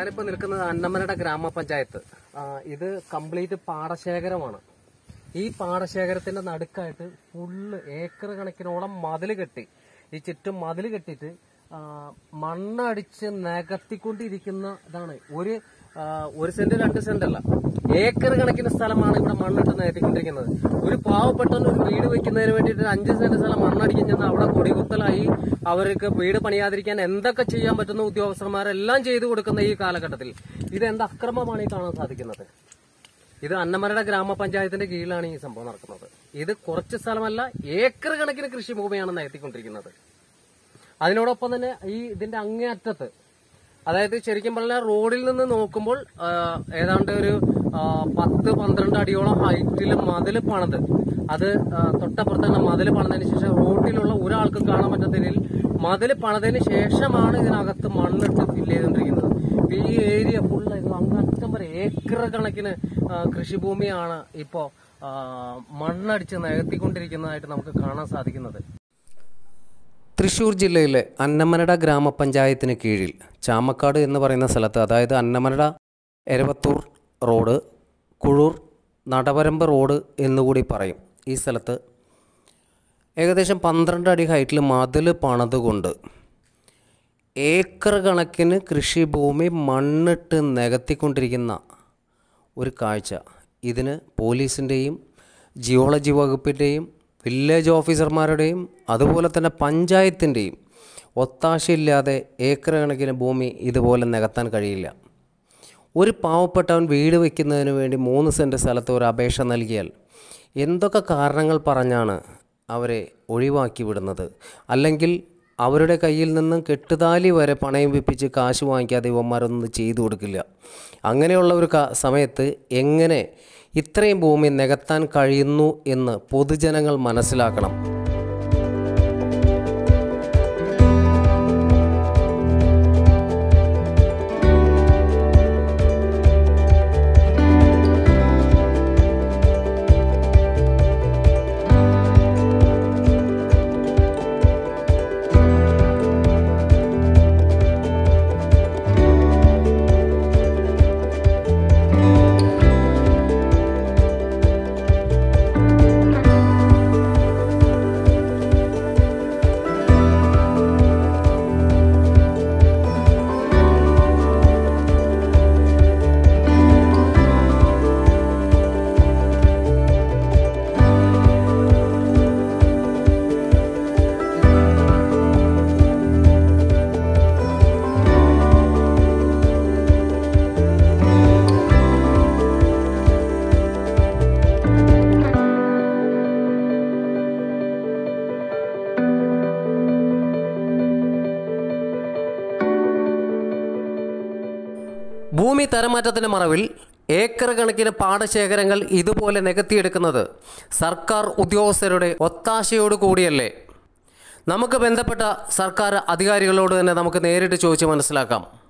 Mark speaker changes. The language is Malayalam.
Speaker 1: ഞാനിപ്പോ നിൽക്കുന്നത് അണ്ണമനയുടെ ഗ്രാമപഞ്ചായത്ത് ഇത് കംപ്ലീറ്റ് പാടശേഖരമാണ് ഈ പാടശേഖരത്തിന്റെ നടുക്കായിട്ട് ഫുള്ള് ഏക്കർ കണക്കിനോളം മതിൽ കെട്ടി ഈ ചുറ്റും മതിൽ കെട്ടിയിട്ട് മണ്ണടിച്ച് നികത്തിക്കൊണ്ടിരിക്കുന്ന ഇതാണ് ഒരു ഒരു സെന്റ് രണ്ട് സെന്റ് അല്ല ഏക്കർ കണക്കിന് സ്ഥലമാണ് ഇവിടെ മണ്ണിട്ട് നേരിക്കൊണ്ടിരിക്കുന്നത് ഒരു പാവപ്പെട്ടവന് ഒരു വീട് വെക്കുന്നതിന് വേണ്ടിയിട്ട് അഞ്ച് സെന്റ് സ്ഥലം മണ്ണടിക്കും ചെന്ന് അവിടെ കൊടികുത്തലായി അവർക്ക് വീട് പണിയാതിരിക്കാൻ എന്തൊക്കെ ചെയ്യാൻ പറ്റുന്ന ഉദ്യോഗസ്ഥന്മാരെല്ലാം ചെയ്തു കൊടുക്കുന്ന ഈ കാലഘട്ടത്തിൽ ഇത് എന്ത് അക്രമമാണ് ഈ കാണാൻ സാധിക്കുന്നത് ഇത് അന്നമരട ഗ്രാമപഞ്ചായത്തിന്റെ കീഴിലാണ് ഈ സംഭവം നടക്കുന്നത് ഇത് കുറച്ച് സ്ഥലമല്ല ഏക്കർ കണക്കിന് കൃഷിഭൂമിയാണ് നയത്തിക്കൊണ്ടിരിക്കുന്നത് അതിനോടൊപ്പം തന്നെ ഈ ഇതിന്റെ അങ്ങേയറ്റത്ത് അതായത് ശരിക്കും പറഞ്ഞാൽ റോഡിൽ നിന്ന് നോക്കുമ്പോൾ ഏതാണ്ട് ഒരു പത്ത് പന്ത്രണ്ട് അടിയോളം ഹൈറ്റിൽ മതിൽ പണിത് അത് തൊട്ടപ്പുറത്താണ് മതിൽ പണിതതിന് ശേഷം റോഡിലുള്ള ഒരാൾക്കും കാണാൻ പറ്റാത്ത മതില് മതിൽ പണിതതിന് ശേഷമാണ് ഇതിനകത്ത് മണ്ണിട്ട് ഫില്ല് ചെയ്തുകൊണ്ടിരിക്കുന്നത് ഈ ഏരിയ ഫുള്ള് അങ്ങറ്റം വരെ ഏക്കർ കണക്കിന് കൃഷിഭൂമിയാണ് ഇപ്പോൾ മണ്ണടിച്ച് നികത്തിക്കൊണ്ടിരിക്കുന്നതായിട്ട് നമുക്ക് കാണാൻ സാധിക്കുന്നത് തൃശ്ശൂർ ജില്ലയിലെ അന്നമനട ഗ്രാമപഞ്ചായത്തിന് കീഴിൽ ചാമക്കാട് എന്ന് പറയുന്ന സ്ഥലത്ത് അതായത് അന്നമനട എരവത്തൂർ റോഡ് കുഴൂർ നടവരമ്പ് റോഡ് എന്നുകൂടി പറയും ഈ സ്ഥലത്ത് ഏകദേശം പന്ത്രണ്ട് അടി ഹൈറ്റിൽ മതിൽ പണതുകൊണ്ട് ഏക്കർ കണക്കിന് കൃഷിഭൂമി മണ്ണിട്ട് നികത്തിക്കൊണ്ടിരിക്കുന്ന ഒരു കാഴ്ച ഇതിന് പോലീസിൻ്റെയും ജിയോളജി വകുപ്പിൻ്റെയും വില്ലേജ് ഓഫീസർമാരുടെയും അതുപോലെ തന്നെ പഞ്ചായത്തിൻ്റെയും ഒത്താശയില്ലാതെ ഏക്കർ കണക്കിന് ഭൂമി ഇതുപോലെ നികത്താൻ കഴിയില്ല ഒരു പാവപ്പെട്ടവൻ വീട് വയ്ക്കുന്നതിന് വേണ്ടി മൂന്ന് സെൻറ്റ് സ്ഥലത്ത് ഒരു അപേക്ഷ നൽകിയാൽ എന്തൊക്കെ കാരണങ്ങൾ പറഞ്ഞാണ് അവരെ ഒഴിവാക്കി വിടുന്നത് അല്ലെങ്കിൽ അവരുടെ കയ്യിൽ നിന്നും കെട്ടുതാലി വരെ പണയം വിപ്പിച്ച് കാശ് വാങ്ങിക്കാതെ ഇവന്മാരൊന്നും ചെയ്തു കൊടുക്കില്ല അങ്ങനെയുള്ള ഒരു സമയത്ത് എങ്ങനെ ഇത്രയും ഭൂമി നികത്താൻ കഴിയുന്നു എന്ന് പൊതുജനങ്ങൾ മനസ്സിലാക്കണം ഭൂമി തരമാറ്റത്തിൻ്റെ മറവിൽ ഏക്കർ കണക്കിന് പാടശേഖരങ്ങൾ ഇതുപോലെ നികത്തിയെടുക്കുന്നത് സർക്കാർ ഉദ്യോഗസ്ഥരുടെ ഒത്താശയോട് കൂടിയല്ലേ നമുക്ക് ബന്ധപ്പെട്ട സർക്കാർ അധികാരികളോട് തന്നെ നമുക്ക് നേരിട്ട് ചോദിച്ച് മനസ്സിലാക്കാം